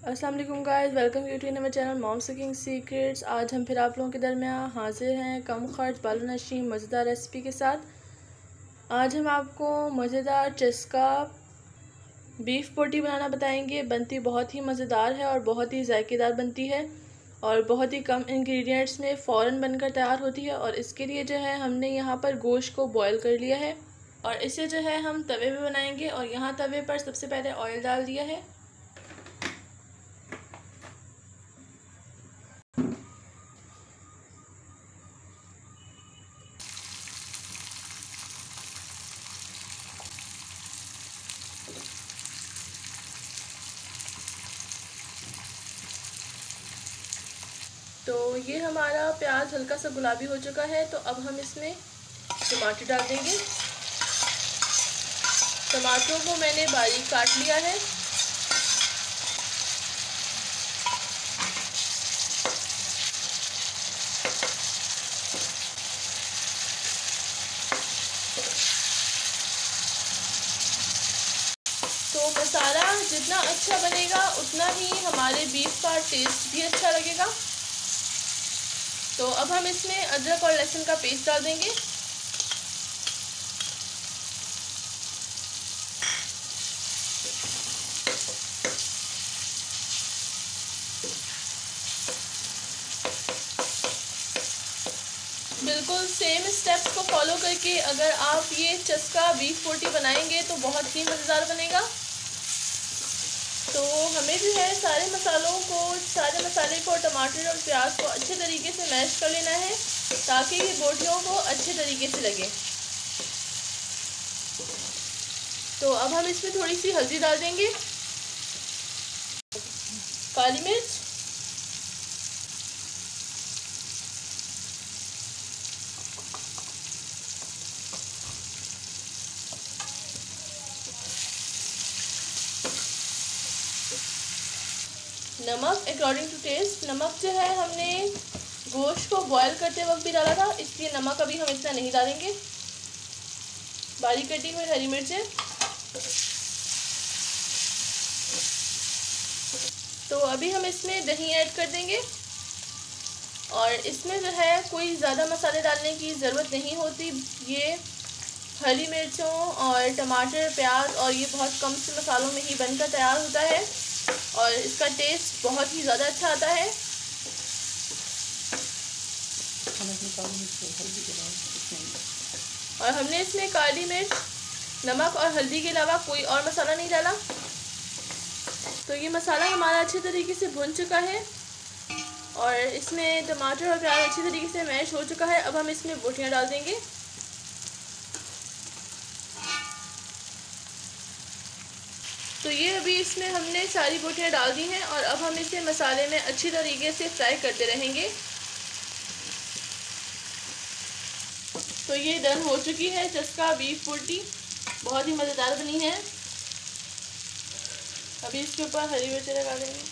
वालेकुम guys, welcome you to नवर channel mom cooking secrets. आज हम फिर आप लोगों के दरमियान हाजिर हैं कम खर्च, बालो नशी मज़ेदार रेसिपी के साथ। आज हम आपको मज़ेदार चस्का बीफ पोटी बनाना बताएँगे। बनती बहुत ही मज़ेदार है और बहुत ही जायकेदार बनती है और बहुत ही कम इंग्रेडिएंट्स में फ़ौर बनकर तैयार होती है और इसके लिए जो है हमने यहाँ पर गोश्त को बॉयल कर लिया है और इसे जो है हम तवे पे बनाएँगे और यहाँ तवे पर सबसे पहले ऑयल डाल दिया है। तो ये हमारा प्याज हल्का सा गुलाबी हो चुका है तो अब हम इसमें टमाटर डाल देंगे। टमाटरों को मैंने बारीक काट लिया है। तो मसाला जितना अच्छा बनेगा, उतना ही हमारे बीफ का टेस्ट भी अच्छा लगेगा। तो अब हम इसमें अदरक और लहसुन का पेस्ट डाल देंगे। बिल्कुल सेम स्टेप्स को फॉलो करके अगर आप ये चस्का बीफ पोटी बनाएँगे तो बहुत ही मज़ेदार बनेगा। तो हमें जो है सारे मसालों को, सारे मसाले को टमाटर और प्याज को अच्छे तरीके से मैश कर लेना है, ताकि ये बोटियों को अच्छे तरीके से लगे। तो अब हम इसमें थोड़ी सी हल्दी डाल देंगे। काली मिर्च नमक अकॉर्डिंग टू टेस्ट नमक जो है हमने गोश्त को बॉयल करते वक्त भी डाला था, इसलिए नमक अभी हम इतना नहीं डालेंगे। बारीक कटी हुई हरी मिर्चें। तो अभी हम इसमें दही ऐड कर देंगे। और इसमें जो है कोई ज़्यादा मसाले डालने की ज़रूरत नहीं होती। ये हरी मिर्चों और टमाटर, प्याज और ये बहुत कम से मसालों में ही बनकर तैयार होता है। और इसका टेस्ट बहुत ही ज़्यादा अच्छा आता है। और हमने इसमें काली मिर्च नमक और हल्दी के अलावा कोई और मसाला नहीं डाला। तो ये मसाला हमारा अच्छे तरीके से भुन चुका है। और इसमें टमाटर और प्याज अच्छे तरीके से मैश हो चुका है। अब हम इसमें बोटियाँ डाल देंगे। तो ये अभी इसमें हमने सारी बोटियाँ डाल दी हैं और अब हम इसे मसाले में अच्छी तरीके से फ्राई करते रहेंगे। तो ये डन हो चुकी है चस्का बीफ बोटी बहुत ही मज़ेदार बनी है। अभी इसके ऊपर हरी मिर्च लगा देंगे।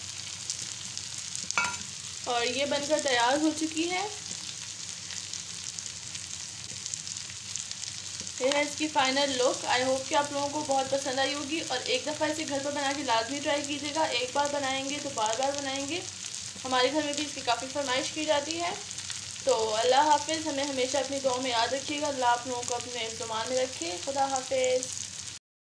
और ये बनकर तैयार हो चुकी है। ये है इसकी फाइनल लुक आई होप कि आप लोगों को बहुत पसंद आई होगी और एक दफ़ा इसे घर पर बना के लाजमी ट्राई कीजिएगा. एक बार बनाएँगे तो बार बार बनाएँगे. हमारे घर में भी इसकी काफ़ी फरमाइश की जाती है. तो अल्लाह हाफिज़, हमें हमेशा अपनी दुआ में याद रखिएगा. अल्लाह आप लोगों को अपने ज़ुबान में रखे खुदा हाफिज़.